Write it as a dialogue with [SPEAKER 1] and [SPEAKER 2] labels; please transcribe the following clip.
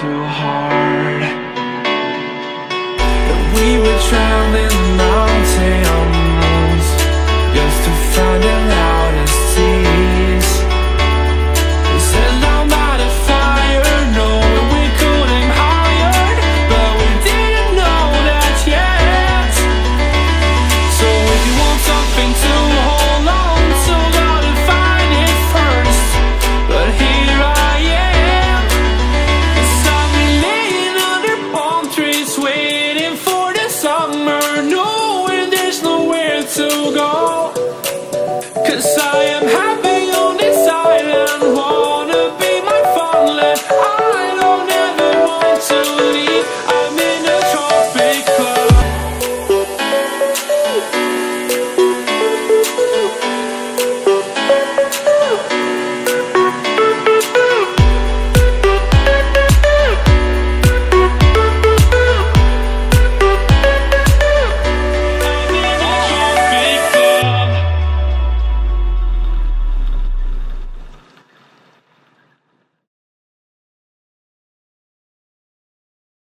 [SPEAKER 1] too hard. That we were traveling mountains Just to find the loudest seas We sat down by the fire, knowing We couldn't higher, but we didn't know that yet. So if you want something to to go. Cause I am happy on this island Wanna be my fondling